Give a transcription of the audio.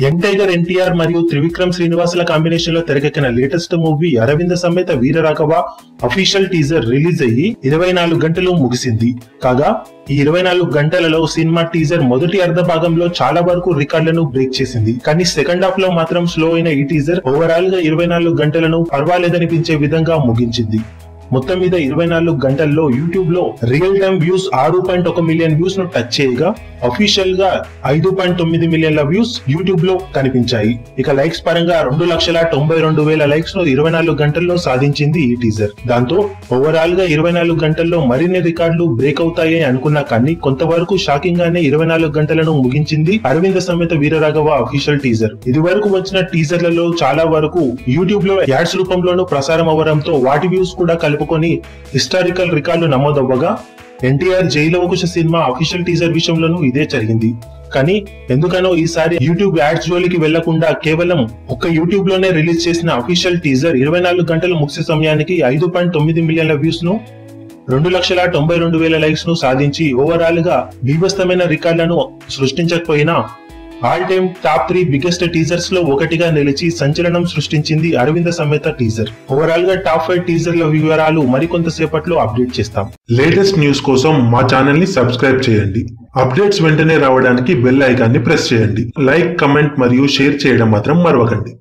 Young tiger NTR మరియు త్రివిక్రమ్ శ్రీనివాసుల కాంబినేషన్లో తెరకెక్కిన latest movie Aravinda Sametha Veeraraghava official teaser release అయ్యి ఇరవై నాలుగు గంటలు ముగిసింది. కాగా ఈ ఇరవై నాలుగు గంటలలో సినిమా టీజర్ మొదటి అర్ధ భాగంలో చాలా వరకు రికార్డులను బ్రేక్ చేసింది. కానీ సెకండ్ హాఫ్లో మాత్రం స్లో అయిన ఈ టీజర్ ఓవరాల్గా ఇరవై నాలుగు గంటలను పర్వాలేదనిపించే విధంగా ముగించింది. మొత్తం మీద ఇరవై నాలుగు గంటల్లో యూట్యూబ్లో రియల్ టైమ్ వ్యూస్ ఆరు పాయింట్ ఒక మిలియన్ వ్యూస్ను టచ్ చేయగా అఫీషియల్గా ఐదు పాయింట్ తొమ్మిది మిలియన్ల వ్యూస్ యూట్యూబ్లో కనిపించాయి. ఇక లైక్స్ పరంగా రెండు లక్షల తొంభై రెండు వేల లైక్స్ను ఇరవై నాలుగు గంటల్లో సాధించింది ఈ టీజర్ దాంతో ఓవరాల్గా ఇరవై నాలుగు గంటల్లో మరిన్ని రికార్డులు బ్రేక్ అవుతాయి అనుకున్నా కానీ కొంతవరకు షాకింగ్ గానే ఇరవై నాలుగు గంటలను ముగించింది అరవింద సమేత వీరరాఘవ అఫీషియల్ టీజర్ ఇది వరకు వచ్చిన టీజర్లలో చాలా వరకు యూట్యూబ్లో యాడ్స్ రూపంలోనూ ప్రసారం అవ్వడంతో వాటి వ్యూస్ కూడా కలిపి చెప్పుకొని హిస్టారికల్ రికార్డులు నమోదవ్వగా NTR Jai Lava Kusa cinema official teaser విషయంలోనూ ఇదే జరిగింది. కానీ ఎందుకనో ఈసారి యూట్యూబ్ యాడ్స్ జోలికి వెళ్ళకుండా కేవలం ఒక్క యూట్యూబ్లోనే రిలీజ్ చేసిన అఫీషియల్ టీజర్ ఇరవై నాలుగు గంటల ముగిసే సమయానికి ఐదు పాయింట్ తొమ్మిది మిలియన్ల వ్యూస్ను రెండు లక్షల తొంభై రెండు వేల లైక్స్ను సాధించి ఓవరాల్గా బీభస్తమైన రికార్డులను సృష్టించకపోయినా all time top three biggest టీజర్స్లో ఒకటిగా నిలిచి సంచలనం సృష్టించింది అరవింద సమేత టీజర్. ఓవరాల్గా టాప్ ఫైవ్ టీజర్ల వివరాలు మరికొంతసేపట్లో అప్డేట్ చేస్తాం. లేటెస్ట్ న్యూస్ కోసం మా ఛానల్ని సబ్స్క్రైబ్ చేయండి. అప్డేట్స్ వెంటనే రావడానికి బెల్ ఐకాన్ని ప్రెస్ చేయండి. లైక్ కమెంట్ మరియు షేర్ చేయడం మాత్రం మరవకండి.